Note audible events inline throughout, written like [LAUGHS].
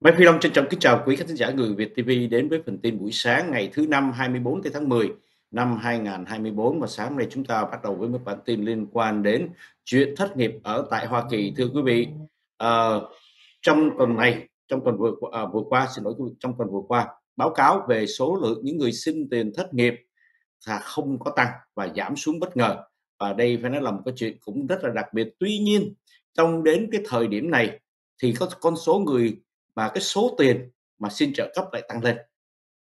Mai Phi Long trân trọng kính chào quý khán giả người Việt TV đến với phần tin buổi sáng ngày thứ năm 24 tháng 10 năm 2024 và sáng nay chúng ta bắt đầu với một bản tin liên quan đến chuyện thất nghiệp ở tại Hoa Kỳ thưa quý vị. À, trong tuần này trong tuần vừa à, vừa qua xin lỗi trong tuần vừa qua báo cáo về số lượng những người xin tiền thất nghiệp là không có tăng và giảm xuống bất ngờ. Và đây phải nói là một cái chuyện cũng rất là đặc biệt. Tuy nhiên trong đến cái thời điểm này thì có con số người và cái số tiền mà xin trợ cấp lại tăng lên.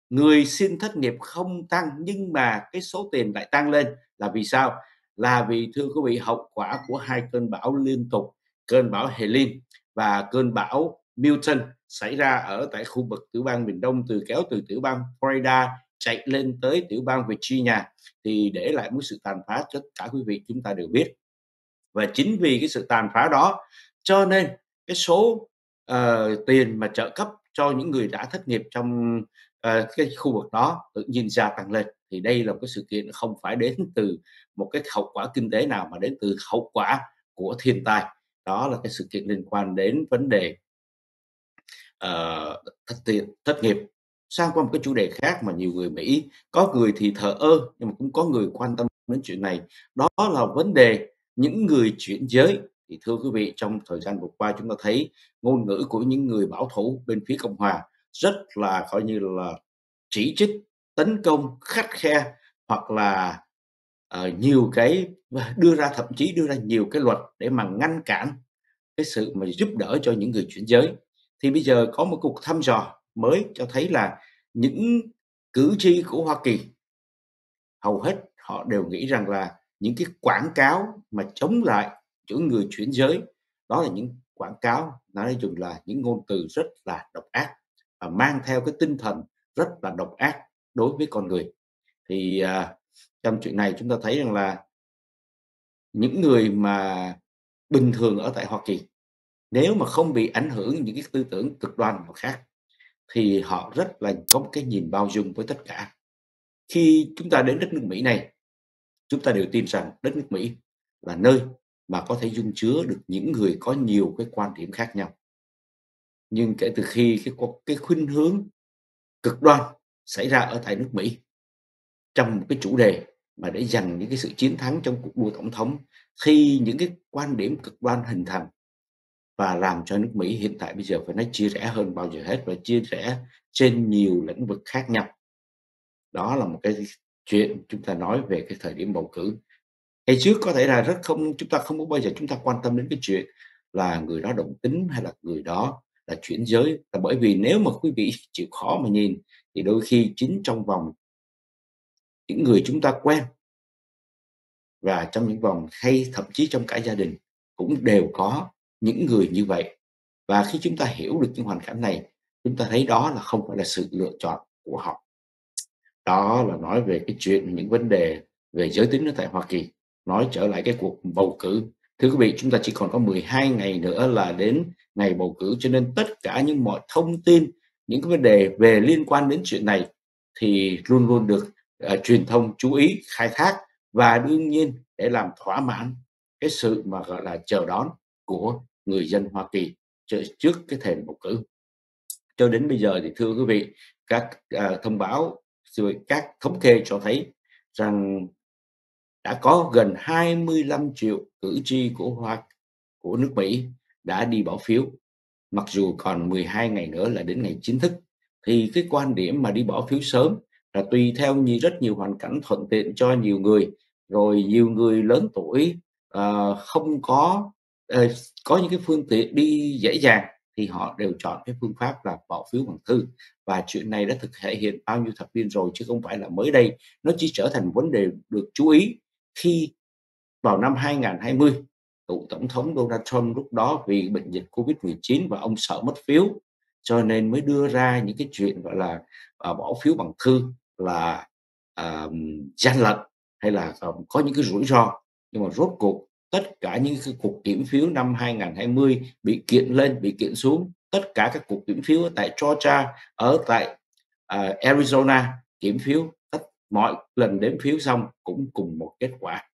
Người xin thất nghiệp không tăng, nhưng mà cái số tiền lại tăng lên là vì sao? Là vì, thưa quý vị, hậu quả của hai cơn bão liên tục, cơn bão Helene và cơn bão Milton xảy ra ở tại khu vực tiểu bang miền Đông, từ kéo từ tiểu bang Florida chạy lên tới tiểu bang Virginia. Thì để lại một sự tàn phá cho cả quý vị chúng ta đều biết. Và chính vì cái sự tàn phá đó, cho nên cái số uh, tiền mà trợ cấp cho những người đã thất nghiệp trong uh, cái khu vực đó tự nhiên gia tăng lên thì đây là một cái sự kiện không phải đến từ một cái hậu quả kinh tế nào mà đến từ hậu quả của thiên tai. Đó là cái sự kiện liên quan đến vấn đề uh, thất tiền thất nghiệp. Sang qua một cái chủ đề khác mà nhiều người Mỹ có người thì thờ ơ nhưng mà cũng có người quan tâm đến chuyện này đó là vấn đề những người chuyển giới thì thưa quý vị trong thời gian vừa qua chúng ta thấy ngôn ngữ của những người bảo thủ bên phía cộng hòa rất là coi như là chỉ trích tấn công khắt khe hoặc là uh, nhiều cái [LAUGHS] đưa ra thậm chí đưa ra nhiều cái luật để mà ngăn cản cái sự mà giúp đỡ cho những người chuyển giới. Thì bây giờ có một cuộc thăm dò mới cho thấy là những cử tri của Hoa Kỳ hầu hết họ đều nghĩ rằng là những cái quảng cáo mà chống lại những người chuyển giới. Đó là những quảng cáo nói chung là những ngôn từ rất là độc ác và mang theo cái tinh thần rất là độc ác đối với con người. Thì uh, trong chuyện này chúng ta thấy rằng là những người mà bình thường ở tại Hoa Kỳ nếu mà không bị ảnh hưởng những cái tư tưởng cực đoan nào khác thì họ rất là có một cái nhìn bao dung với tất cả. Khi chúng ta đến đất nước Mỹ này chúng ta đều tin rằng đất nước Mỹ là nơi mà có thể dung chứa được những người có nhiều cái quan điểm khác nhau. Nhưng kể từ khi cái cái khuynh hướng cực đoan xảy ra ở tại nước Mỹ, trong một cái chủ đề mà để giành những cái sự chiến thắng trong cuộc đua tổng thống, khi những cái quan điểm cực đoan hình thành và làm cho nước Mỹ hiện tại bây giờ phải nói chia rẽ hơn bao giờ hết và chia rẽ trên nhiều lĩnh vực khác nhau. Đó là một cái chuyện chúng ta nói về cái thời điểm bầu cử ngày trước có thể là rất không, chúng ta không có bao giờ chúng ta quan tâm đến cái chuyện là người đó động tính hay là người đó là chuyển giới. Là bởi vì nếu mà quý vị [LAUGHS] chịu khó mà nhìn, thì đôi khi chính trong vòng những người chúng ta quen và trong những vòng hay thậm chí trong cả gia đình cũng đều có những người như vậy. Và khi chúng ta hiểu được những hoàn cảnh này, chúng ta thấy đó là không phải là sự lựa chọn của họ. Đó là nói về cái chuyện, những vấn đề về giới tính ở tại Hoa Kỳ nói trở lại cái cuộc bầu cử. Thưa quý vị chúng ta chỉ còn có 12 ngày nữa là đến ngày bầu cử cho nên tất cả những mọi thông tin những cái vấn đề về liên quan đến chuyện này thì luôn luôn được uh, truyền thông chú ý khai thác và đương nhiên để làm thỏa mãn cái sự mà gọi là chờ đón của người dân Hoa Kỳ trước cái thềm bầu cử. Cho đến bây giờ thì thưa quý vị các uh, thông báo các thống kê cho thấy rằng đã có gần 25 triệu cử tri của Hoa của nước Mỹ đã đi bỏ phiếu. Mặc dù còn 12 ngày nữa là đến ngày chính thức thì cái quan điểm mà đi bỏ phiếu sớm là tùy theo như rất nhiều hoàn cảnh thuận tiện cho nhiều người. Rồi nhiều người lớn tuổi uh, không có uh, có những cái phương tiện đi dễ dàng thì họ đều chọn cái phương pháp là bỏ phiếu bằng thư. Và chuyện này đã thực thể hiện bao nhiêu thập niên rồi chứ không phải là mới đây. Nó chỉ trở thành vấn đề được chú ý khi vào năm 2020 cựu tổng thống Donald Trump lúc đó vì bệnh dịch Covid-19 và ông sợ mất phiếu cho nên mới đưa ra những cái chuyện gọi là à, bỏ phiếu bằng thư là à, gian lận hay là à, có những cái rủi ro. Nhưng mà rốt cuộc tất cả những cái cuộc kiểm phiếu năm 2020 bị kiện lên bị kiện xuống tất cả các cuộc kiểm phiếu ở tại Georgia ở tại uh, Arizona kiểm phiếu mọi lần đếm phiếu xong cũng cùng một kết quả.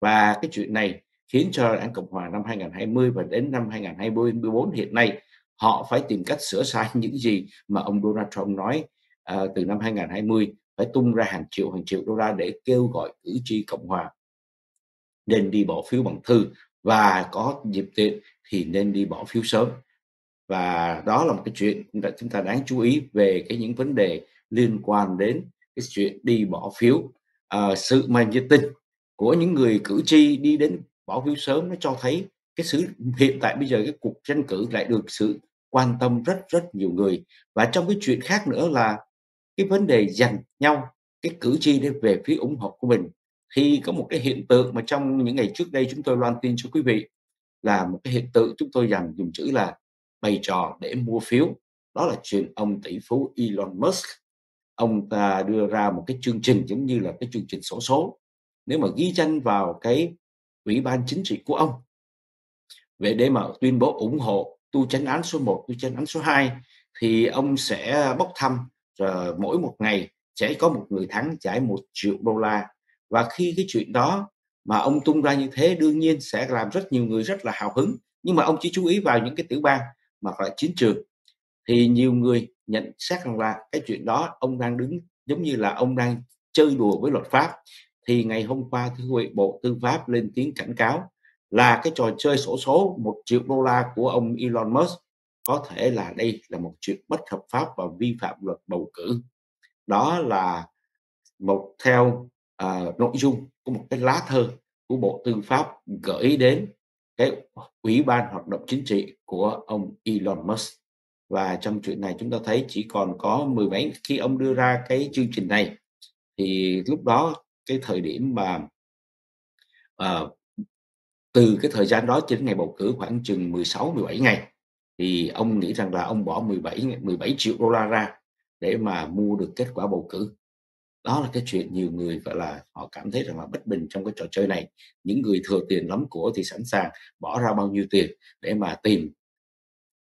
Và cái chuyện này khiến cho đảng Cộng hòa năm 2020 và đến năm 2024 hiện nay họ phải tìm cách sửa sai [LAUGHS] những gì mà ông Donald Trump nói uh, từ năm 2020 phải tung ra hàng triệu hàng triệu đô la để kêu gọi cử tri Cộng hòa nên đi bỏ phiếu bằng thư. Và có dịp tiện thì nên đi bỏ phiếu sớm. Và đó là một cái chuyện chúng ta đáng chú ý về cái những vấn đề liên quan đến cái chuyện đi bỏ phiếu à, sự mà nhiệt tình của những người cử tri đi đến bỏ phiếu sớm nó cho thấy cái sự hiện tại bây giờ cái cuộc tranh cử lại được sự quan tâm rất rất nhiều người. Và trong cái chuyện khác nữa là cái vấn đề giành nhau cái cử tri để về phía ủng hộ của mình. Khi có một cái hiện tượng mà trong những ngày trước đây chúng tôi loan tin cho quý vị là một cái hiện tượng chúng tôi dành dùng chữ là bày trò để mua phiếu đó là chuyện ông tỷ phú Elon Musk ông ta đưa ra một cái chương trình giống như là cái chương trình sổ số. Nếu mà ghi danh vào cái ủy ban chính trị của ông về để mà tuyên bố ủng hộ tu chánh án số 1, tu chánh án số 2 thì ông sẽ bốc thăm rồi mỗi một ngày sẽ có một người thắng giải một triệu đô la. Và khi cái chuyện đó mà ông tung ra như thế đương nhiên sẽ làm rất nhiều người rất là hào hứng. Nhưng mà ông chỉ chú ý vào những cái tiểu bang mà phải chiến trường. Thì nhiều người nhận xét rằng là cái chuyện đó ông đang đứng giống như là ông đang chơi đùa với luật pháp thì ngày hôm qua thưa quý vị bộ tư pháp lên tiếng cảnh cáo là cái trò chơi sổ số một triệu đô la của ông Elon Musk có thể là đây là một chuyện bất hợp pháp và vi phạm luật bầu cử. Đó là một theo uh, nội dung của một cái lá thơ của bộ tư pháp gửi đến cái ủy ban hoạt động chính trị của ông Elon Musk và trong chuyện này chúng ta thấy chỉ còn có 17 khi ông đưa ra cái chương trình này thì lúc đó cái thời điểm mà uh, từ cái thời gian đó đến ngày bầu cử khoảng chừng 16 17 ngày thì ông nghĩ rằng là ông bỏ 17 17 triệu đô la ra để mà mua được kết quả bầu cử. Đó là cái chuyện nhiều người gọi là họ cảm thấy rằng là bất bình trong cái trò chơi này. Những người thừa tiền lắm của thì sẵn sàng bỏ ra bao nhiêu tiền để mà tìm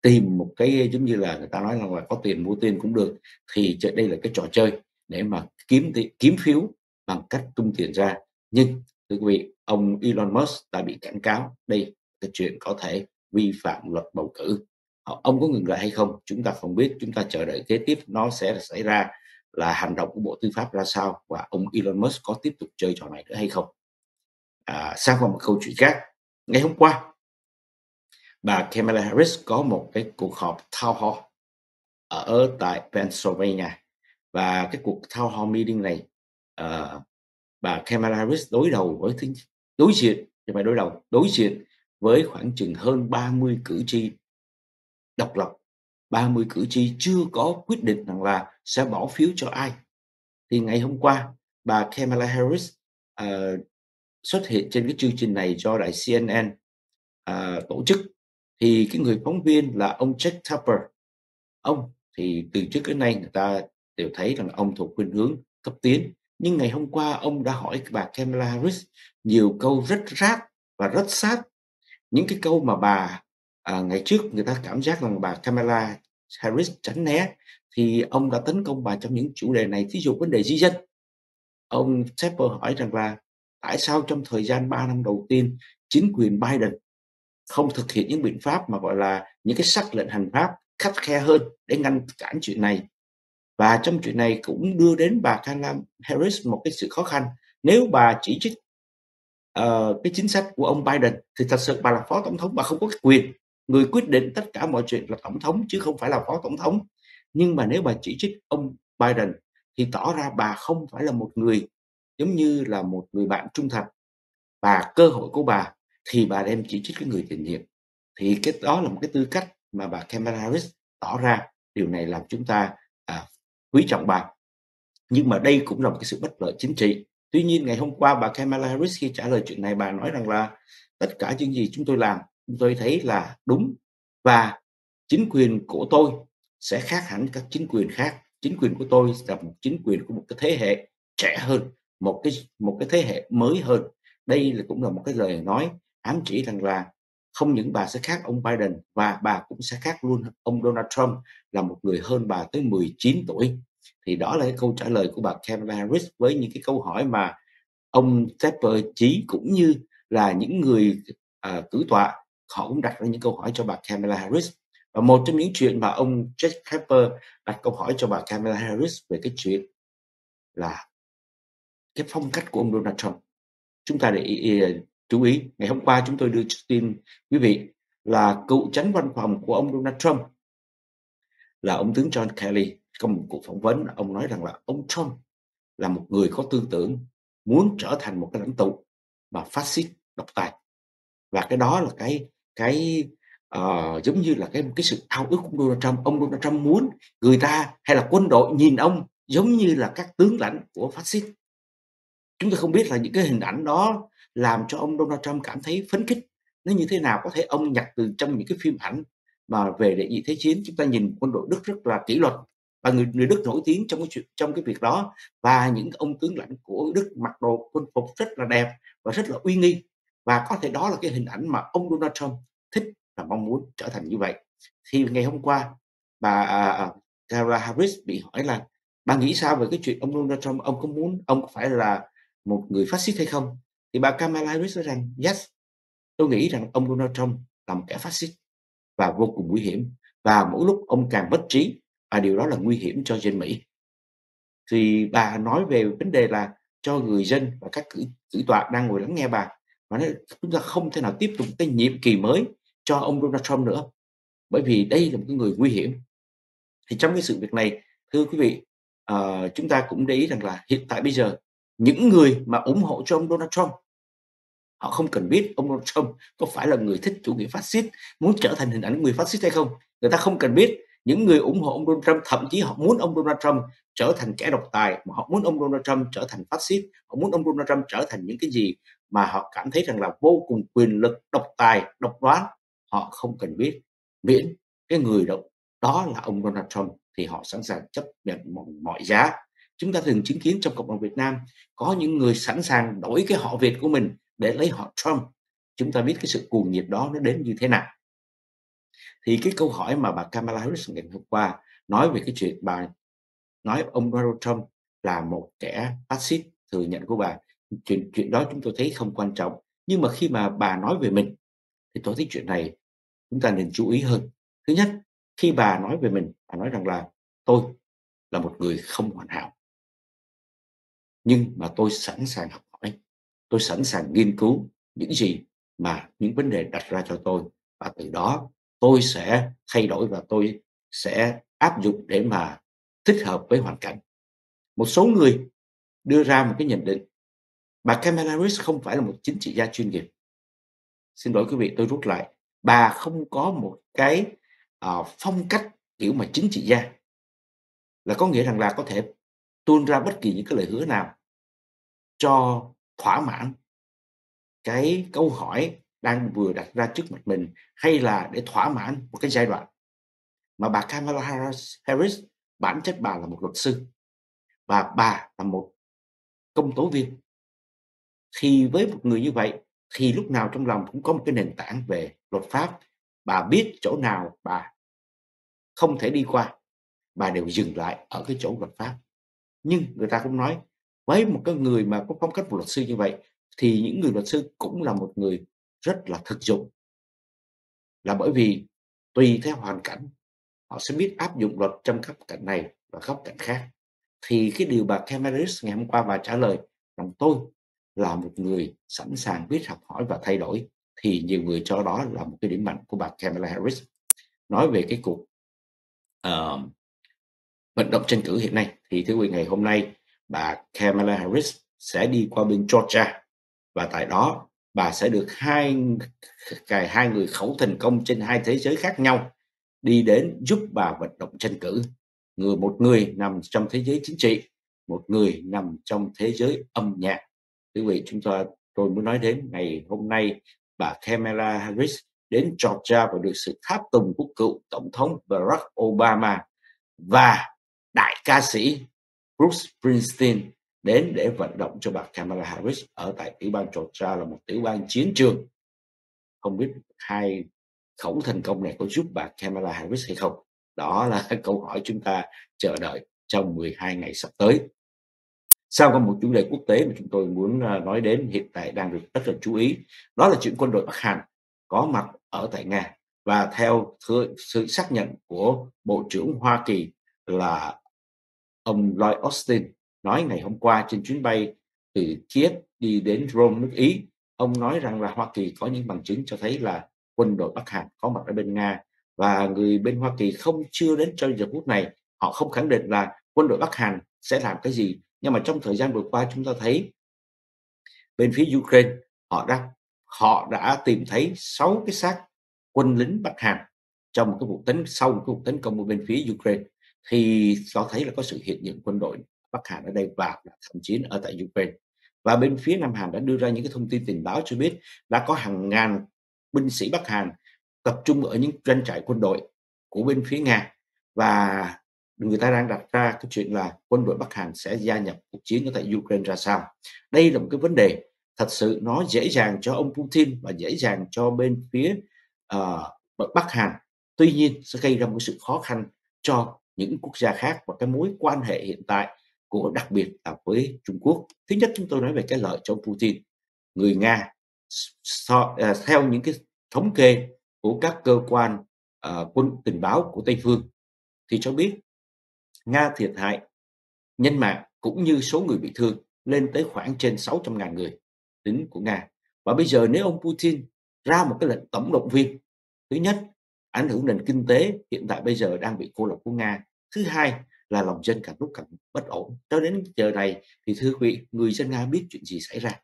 tìm một cái giống như là người ta nói rằng là có tiền mua tiền cũng được thì đây là cái trò chơi để mà kiếm kiếm phiếu bằng cách tung tiền ra. Nhưng thưa quý vị ông Elon Musk đã bị cảnh cáo đây cái chuyện có thể vi phạm luật bầu cử. Ông có ngừng lại hay không chúng ta không biết chúng ta chờ đợi kế tiếp nó sẽ xảy ra là hành động của bộ tư pháp ra sao và ông Elon Musk có tiếp tục chơi trò này nữa hay không? À, sang qua một câu chuyện khác. Ngày hôm qua bà Kamala Harris có một cái cuộc họp town hall ở tại Pennsylvania. Và cái cuộc town hall meeting này uh, bà Kamala Harris đối đầu với thứ đối diện thì phải đối đầu đối diện với khoảng chừng hơn 30 cử tri độc lập. 30 cử tri chưa có quyết định rằng là sẽ bỏ phiếu cho ai. Thì ngày hôm qua bà Kamala Harris uh, xuất hiện trên cái chương trình này do đài CNN uh, ờ, tổ chức thì cái người phóng viên là ông Jack Tapper. Ông thì từ trước đến nay người ta đều thấy rằng ông thuộc khuynh hướng cấp tiến. Nhưng ngày hôm qua ông đã hỏi bà Kamala Harris nhiều câu rất rát và rất sát. Những cái câu mà bà à, ngày trước người ta cảm giác rằng bà Kamala Harris tránh né thì ông đã tấn công bà trong những chủ đề này. Thí dụ vấn đề di dân. Ông Tapper hỏi rằng là tại sao trong thời gian 3 năm đầu tiên chính quyền Biden không thực hiện những biện pháp mà gọi là những cái sắc lệnh hành pháp khắt khe hơn để ngăn cản chuyện này. Và trong chuyện này cũng đưa đến bà Kamala Harris một cái sự khó khăn. Nếu bà chỉ trích uh, cái chính sách của ông Biden thì thật sự bà là phó tổng thống bà không có quyền. Người quyết định tất cả mọi chuyện là tổng thống chứ không phải là phó tổng thống. Nhưng mà nếu bà chỉ trích ông Biden thì tỏ ra bà không phải là một người giống như là một người bạn trung thành. Và cơ hội của bà thì bà đem chỉ trích cái người tiền nhiệm. Thì cái đó là một cái tư cách mà bà Kamala Harris tỏ ra điều này làm chúng ta à, quý trọng bà. Nhưng mà đây cũng là một cái sự bất lợi chính trị. Tuy nhiên ngày hôm qua bà Kamala Harris khi trả lời chuyện này bà nói rằng là tất cả những gì chúng tôi làm chúng tôi thấy là đúng và chính quyền của tôi sẽ khác hẳn các chính quyền khác. Chính quyền của tôi là một chính quyền của một cái thế hệ trẻ hơn một cái một cái thế hệ mới hơn. Đây là cũng là một cái lời nói ám chỉ rằng là không những bà sẽ khác ông Biden và bà cũng sẽ khác luôn ông Donald Trump là một người hơn bà tới 19 tuổi thì đó là cái câu trả lời của bà Kamala Harris với những cái câu hỏi mà ông Tepper Chí cũng như là những người à, cử tọa họ cũng đặt ra những câu hỏi cho bà Kamala Harris Và một trong những chuyện mà ông Jack Tepper đặt câu hỏi cho bà Kamala Harris về cái chuyện là cái phong cách của ông Donald Trump. Chúng ta để ý, chú ý, ngày hôm qua chúng tôi đưa tin quý vị là cựu tránh văn phòng của ông Donald Trump. Là ông tướng John Kelly trong một cuộc phỏng vấn ông nói rằng là ông Trump là một người có tư tưởng muốn trở thành một cái lãnh tụ mà phát xít độc tài. Và cái đó là cái cái uh, giống như là cái cái sự ao ước của Donald Trump. Ông Donald Trump muốn người ta hay là quân đội nhìn ông giống như là các tướng lãnh của phát xít chúng tôi không biết là những cái hình ảnh đó làm cho ông Donald Trump cảm thấy phấn khích. Nó như thế nào có thể ông nhặt từ trong những cái phim ảnh mà về đệ nhị thế chiến? Chúng ta nhìn quân đội Đức rất là kỷ luật và người người Đức nổi tiếng trong cái chuyện trong cái việc đó. Và những ông tướng lãnh của Đức mặc đồ quân phục rất là đẹp và rất là uy nghi. Và có thể đó là cái hình ảnh mà ông Donald Trump thích và mong muốn trở thành như vậy. Thì ngày hôm qua bà à, à Kamala Harris bị hỏi là bà nghĩ sao về cái chuyện ông Donald Trump? Ông có muốn ông có phải là một người phát xít hay không? Thì bà Kamala Harris nói rằng yes tôi nghĩ rằng ông Donald Trump là một kẻ phát xít và vô cùng nguy hiểm. Và mỗi lúc ông càng bất trí và điều đó là nguy hiểm cho dân Mỹ. Thì bà nói về vấn đề là cho người dân và các cử, cử tọa đang ngồi lắng nghe bà và nói chúng ta không thể nào tiếp tục cái nhiệm kỳ mới cho ông Donald Trump nữa bởi vì đây là một cái người nguy hiểm. Thì trong cái sự việc này thưa quý vị uh, chúng ta cũng để ý rằng là hiện tại bây giờ những người mà ủng hộ cho ông Donald Trump họ không cần biết ông Donald Trump có phải là người thích chủ nghĩa phát xít muốn trở thành hình ảnh người phát xít hay không. Người ta không cần biết. Những người ủng hộ ông Donald Trump thậm chí họ muốn ông Donald Trump trở thành kẻ độc tài mà họ muốn ông Donald Trump trở thành phát xít họ muốn ông Donald Trump trở thành những cái gì mà họ cảm thấy rằng là vô cùng quyền lực độc tài độc đoán họ không cần biết. Miễn cái người đó, đó là ông Donald Trump thì họ sẵn sàng chấp nhận mọi, mọi giá. Chúng ta thường chứng kiến trong cộng đồng Việt Nam có những người sẵn sàng đổi cái họ Việt của mình để lấy họ Trump, chúng ta biết cái sự cuồng nhiệt đó nó đến như thế nào. Thì cái câu hỏi mà bà Kamala Harris ngày hôm qua nói về cái chuyện bà nói ông Donald Trump là một kẻ phát xít, thừa nhận của bà, chuyện chuyện đó chúng tôi thấy không quan trọng. Nhưng mà khi mà bà nói về mình, thì tôi thấy chuyện này chúng ta nên chú ý hơn. Thứ nhất, khi bà nói về mình, bà nói rằng là tôi là một người không hoàn hảo, nhưng mà tôi sẵn sàng học tôi sẵn sàng nghiên cứu những gì mà những vấn đề đặt ra cho tôi. Và từ đó tôi sẽ thay đổi và tôi sẽ áp dụng để mà thích hợp với hoàn cảnh. Một số người đưa ra một cái nhận định bà Kamala Harris không phải là một chính trị gia chuyên nghiệp. Xin lỗi quý vị tôi rút lại. Bà không có một cái uh, phong cách kiểu mà chính trị gia. Là có nghĩa rằng là có thể tuôn ra bất kỳ những cái lời hứa nào cho thỏa mãn cái câu hỏi đang vừa đặt ra trước mặt mình hay là để thỏa mãn một cái giai đoạn. Mà bà Kamala Harris bản chất bà là một luật sư và bà là một công tố viên. Thì với một người như vậy thì lúc nào trong lòng cũng có một cái nền tảng về luật pháp. Bà biết chỗ nào bà không thể đi qua, bà đều dừng lại ở cái chỗ luật pháp. Nhưng người ta cũng nói với một cái người mà có phong cách một luật sư như vậy thì những người luật sư cũng là một người rất là thực dụng. Là bởi vì tùy theo hoàn cảnh họ sẽ biết áp dụng luật trong các cảnh này và các cảnh khác. Thì cái điều bà Cameris ngày hôm qua bà trả lời rằng tôi là một người sẵn sàng biết học hỏi và thay đổi. Thì nhiều người cho đó là một cái điểm mạnh của bà Kamala Harris. Nói về cái cuộc uh, vận động tranh cử hiện nay thì thưa quý vị ngày hôm nay bà Kamala Harris sẽ đi qua bên Georgia và tại đó bà sẽ được hai cài hai người khẩu thành công trên hai thế giới khác nhau, đi đến giúp bà vận động tranh cử. Người, một người nằm trong thế giới chính trị, một người nằm trong thế giới âm nhạc. Quý vị, chúng ta, tôi muốn nói đến ngày hôm nay bà Kamala Harris đến Georgia và được sự tháp tùng của cựu tổng thống Barack Obama và đại ca sĩ Bruce Springsteen đến để vận động cho bà Kamala Harris ở tại tiểu bang Georgia là một tiểu bang chiến trường. Không biết hai khẩu thành công này có giúp bà Kamala Harris hay không? Đó là [LAUGHS] câu hỏi chúng ta chờ đợi trong 12 ngày sắp tới. Sau có một chủ đề quốc tế mà chúng tôi muốn à, nói đến, hiện tại đang được rất là chú ý, đó là chuyện quân đội Bắc Hàn có mặt ở tại Nga. Và theo sự xác nhận của Bộ trưởng Hoa Kỳ là ông Lloyd Austin nói ngày hôm qua trên chuyến bay từ Kiev đi đến Rome nước Ý. Ông nói rằng là Hoa Kỳ có những bằng chứng cho thấy là quân đội Bắc Hàn có mặt ở bên Nga và người bên Hoa Kỳ không chưa đến cho giờ phút này. Họ không khẳng định là quân đội Bắc Hàn sẽ làm cái gì. Nhưng mà trong thời gian vừa qua chúng ta thấy bên phía Ukraine, họ đã họ đã tìm thấy 6 cái xác quân lính Bắc Hàn trong một cái vụ tấn, sau một cái vụ tấn công ở bên phía Ukraine thì cho thấy là có sự hiện diện quân đội Bắc Hàn ở đây và thậm chí ở tại Ukraine và bên phía Nam Hàn đã đưa ra những cái thông tin tình báo cho biết đã có hàng ngàn binh sĩ Bắc Hàn tập trung ở những doanh trại quân đội của bên phía Nga và người ta đang đặt ra cái chuyện là quân đội Bắc Hàn sẽ gia nhập cuộc chiến ở tại Ukraine ra sao. Đây là một cái vấn đề thật sự nó dễ dàng cho ông Putin và dễ dàng cho bên phía uh, Bắc Hàn. Tuy nhiên sẽ gây ra một sự khó khăn cho những quốc gia khác và cái mối quan hệ hiện tại của đặc biệt là với Trung Quốc. Thứ nhất chúng tôi nói về cái lợi cho Putin. Người Nga so, à, theo những cái thống kê của các cơ quan à, quân tình báo của Tây phương thì cho biết Nga thiệt hại nhân mạng cũng như số người bị thương lên tới khoảng trên 600.000 người lính của Nga. Và bây giờ nếu ông Putin ra một cái lệnh tổng động viên, thứ nhất, ảnh hưởng nền kinh tế hiện tại bây giờ đang bị cô lập của Nga. Thứ hai là lòng dân càng lúc càng bất ổn. Cho đến giờ này thì thưa quý vị, người dân Nga biết chuyện gì xảy ra.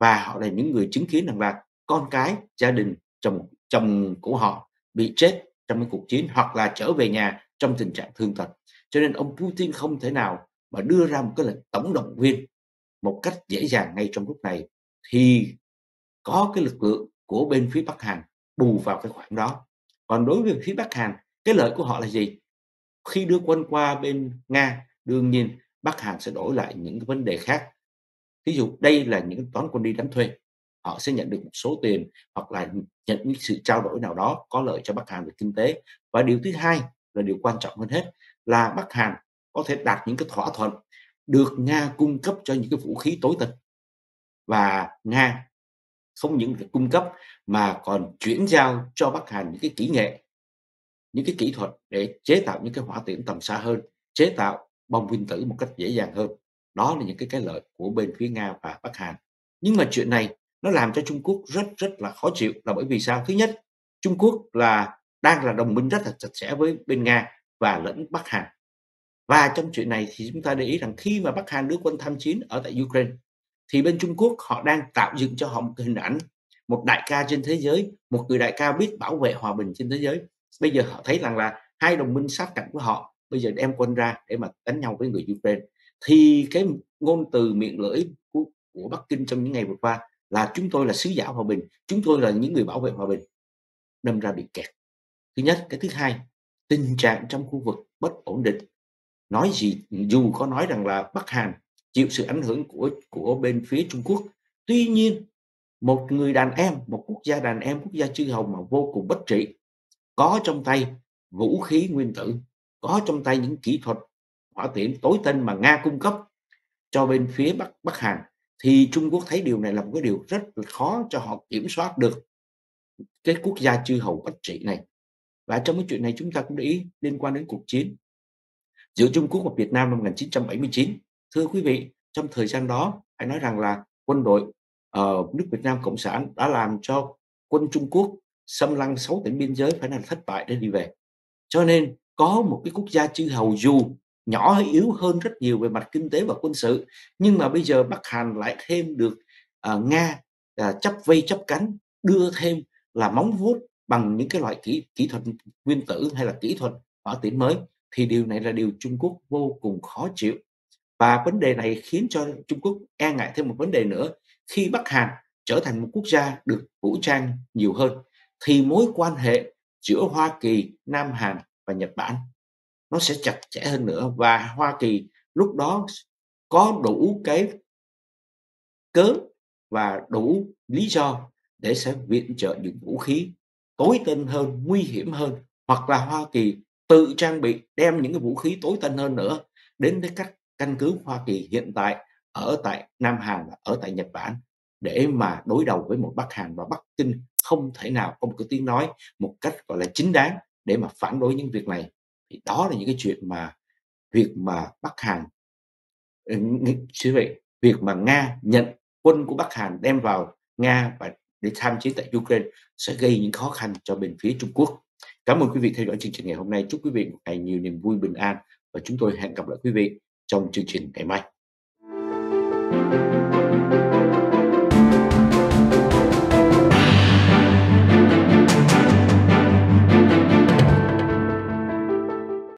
Và họ là những người chứng kiến rằng là con cái, gia đình, chồng chồng của họ bị chết trong cái cuộc chiến hoặc là trở về nhà trong tình trạng thương tật. Cho nên ông Putin không thể nào mà đưa ra một cái lệnh tổng động viên một cách dễ dàng ngay trong lúc này thì có cái lực lượng của bên phía Bắc Hàn bù vào cái khoản đó. Còn đối với phía Bắc Hàn, cái lợi của họ là gì? Khi đưa quân qua bên Nga, đương nhiên Bắc Hàn sẽ đổi lại những cái vấn đề khác. Ví dụ đây là những toán quân đi đánh thuê. Họ sẽ nhận được một số tiền hoặc là nhận những sự trao đổi nào đó có lợi cho Bắc Hàn về kinh tế. Và điều thứ hai là điều quan trọng hơn hết là Bắc Hàn có thể đạt những cái thỏa thuận được Nga cung cấp cho những cái vũ khí tối tân và Nga không những cung cấp mà còn chuyển giao cho Bắc Hàn những cái kỹ nghệ, những cái kỹ thuật để chế tạo những cái hỏa tiễn tầm xa hơn, chế tạo bom nguyên tử một cách dễ dàng hơn. Đó là những cái cái lợi của bên phía Nga và Bắc Hàn. Nhưng mà chuyện này nó làm cho Trung Quốc rất rất là khó chịu là bởi vì sao? Thứ nhất, Trung Quốc là, đang là đồng minh rất là chặt chẽ với bên Nga và lẫn Bắc Hàn. Và trong chuyện này thì chúng ta để ý rằng khi mà Bắc Hàn đưa quân tham chiến ở tại Ukraine thì bên Trung Quốc họ đang tạo dựng cho họ một hình ảnh một đại ca trên thế giới một người đại ca biết bảo vệ hòa bình trên thế giới. Bây giờ họ thấy rằng là hai đồng minh sát cạnh của họ bây giờ đem quân ra để mà đánh nhau với người Ukraine. Thì cái ngôn từ miệng lưỡi của, của Bắc Kinh trong những ngày vừa qua là chúng tôi là sứ giả hòa bình chúng tôi là những người bảo vệ hòa bình đâm ra bị kẹt. Thứ nhất. Cái thứ hai. Tình trạng trong khu vực bất ổn định. Nói gì dù có nói rằng là Bắc Hàn chịu sự ảnh hưởng của của bên phía Trung Quốc. Tuy nhiên, một người đàn em, một quốc gia đàn em, quốc gia chư hầu mà vô cùng bất trị, có trong tay vũ khí nguyên tử, có trong tay những kỹ thuật hỏa tiễn tối tân mà Nga cung cấp cho bên phía Bắc Bắc Hàn, thì Trung Quốc thấy điều này là một cái điều rất là khó cho họ kiểm soát được cái quốc gia chư hầu bất trị này. Và trong cái chuyện này chúng ta cũng để ý liên quan đến cuộc chiến giữa Trung Quốc và Việt Nam năm 1979 thưa quý vị trong thời gian đó phải nói rằng là quân đội uh, nước Việt Nam Cộng sản đã làm cho quân Trung Quốc xâm lăng sáu tỉnh biên giới phải là thất bại để đi về. Cho nên có một cái quốc gia chư hầu dù nhỏ hay yếu hơn rất nhiều về mặt kinh tế và quân sự nhưng mà bây giờ Bắc Hàn lại thêm được uh, Nga uh, chấp vây chấp cánh đưa thêm là móng vuốt bằng những cái loại kỹ kỹ thuật nguyên tử hay là kỹ thuật hỏa tiễn mới thì điều này là điều Trung Quốc vô cùng khó chịu và vấn đề này khiến cho Trung Quốc e ngại thêm một vấn đề nữa. Khi Bắc Hàn trở thành một quốc gia được vũ trang nhiều hơn thì mối quan hệ giữa Hoa Kỳ, Nam Hàn và Nhật Bản nó sẽ chặt chẽ hơn nữa. Và Hoa Kỳ lúc đó có đủ cái cớ và đủ lý do để sẽ viện trợ những vũ khí tối tân hơn, nguy hiểm hơn hoặc là Hoa Kỳ tự trang bị đem những cái vũ khí tối tân hơn nữa đến với các căn cứ Hoa Kỳ hiện tại ở tại Nam Hàn và ở tại Nhật Bản để mà đối đầu với một Bắc Hàn và Bắc Kinh không thể nào có một cái tiếng nói một cách, gọi là, chính đáng để mà phản đối những việc này. Thì đó là những cái chuyện mà việc mà Bắc Hàn như vậy xin việc mà Nga nhận quân của Bắc Hàn đem vào Nga và để tham chiến tại Ukraine sẽ gây những khó khăn cho bên phía Trung Quốc. Cảm ơn quý vị theo dõi chương trình ngày hôm nay. Chúc quý vị một ngày nhiều niềm vui, bình an và chúng tôi hẹn gặp lại quý vị trong chương trình ngày mai.